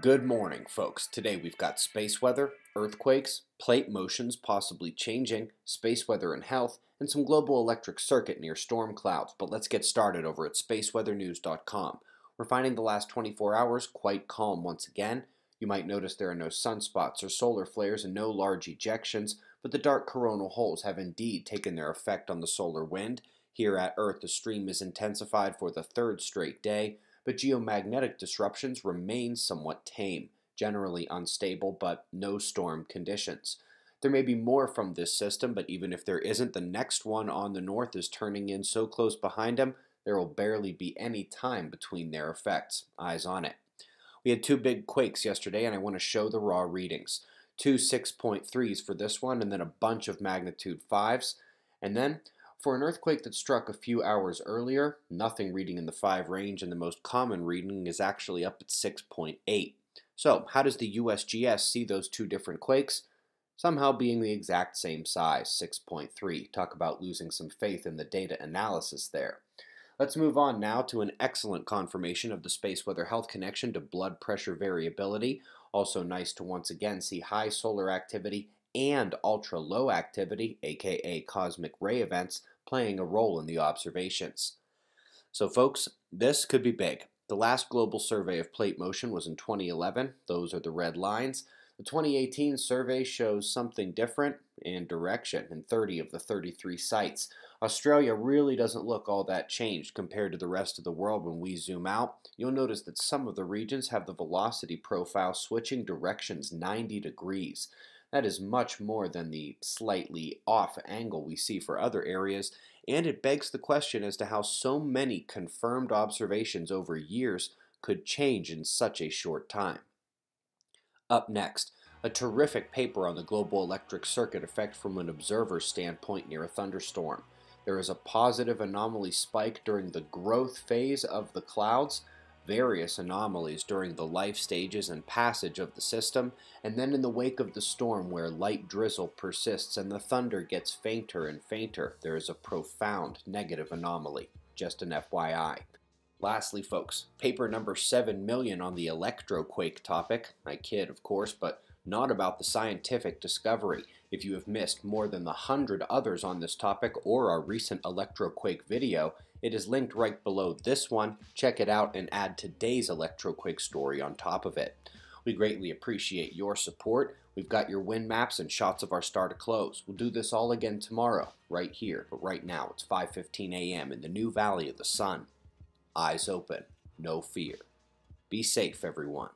Good morning, folks. Today we've got space weather, earthquakes, plate motions possibly changing, space weather and health, and some global electric circuit near storm clouds. But let's get started over at spaceweathernews.com. We're finding the last 24 hours quite calm once again. You might notice there are no sunspots or solar flares and no large ejections, but the dark coronal holes have indeed taken their effect on the solar wind. Here at Earth, the stream is intensified for the third straight day but geomagnetic disruptions remain somewhat tame, generally unstable, but no storm conditions. There may be more from this system, but even if there isn't, the next one on the north is turning in so close behind them, there will barely be any time between their effects. Eyes on it. We had two big quakes yesterday, and I want to show the raw readings. Two 6.3s for this one, and then a bunch of magnitude 5s. And then for an earthquake that struck a few hours earlier, nothing reading in the 5 range, and the most common reading is actually up at 6.8. So, how does the USGS see those two different quakes? Somehow being the exact same size, 6.3. Talk about losing some faith in the data analysis there. Let's move on now to an excellent confirmation of the space weather health connection to blood pressure variability. Also nice to once again see high solar activity and ultra low activity, aka cosmic ray events, playing a role in the observations. So, folks, this could be big. The last global survey of plate motion was in 2011. Those are the red lines. The 2018 survey shows something different in direction in 30 of the 33 sites. Australia really doesn't look all that changed compared to the rest of the world when we zoom out. You'll notice that some of the regions have the velocity profile switching directions 90 degrees. That is much more than the slightly off angle we see for other areas, and it begs the question as to how so many confirmed observations over years could change in such a short time. Up next, a terrific paper on the global electric circuit effect from an observer's standpoint near a thunderstorm. There is a positive anomaly spike during the growth phase of the clouds, various anomalies during the life stages and passage of the system, and then in the wake of the storm where light drizzle persists and the thunder gets fainter and fainter, there is a profound negative anomaly. Just an FYI. Lastly, folks, paper number 7 million on the electroquake topic. I kid, of course, but not about the scientific discovery. If you have missed more than the hundred others on this topic or our recent electroquake video, it is linked right below this one. Check it out and add today's electroquake story on top of it. We greatly appreciate your support. We've got your wind maps and shots of our star to close. We'll do this all again tomorrow, right here, but right now it's 5.15 a.m. in the new Valley of the Sun. Eyes open, no fear. Be safe, everyone.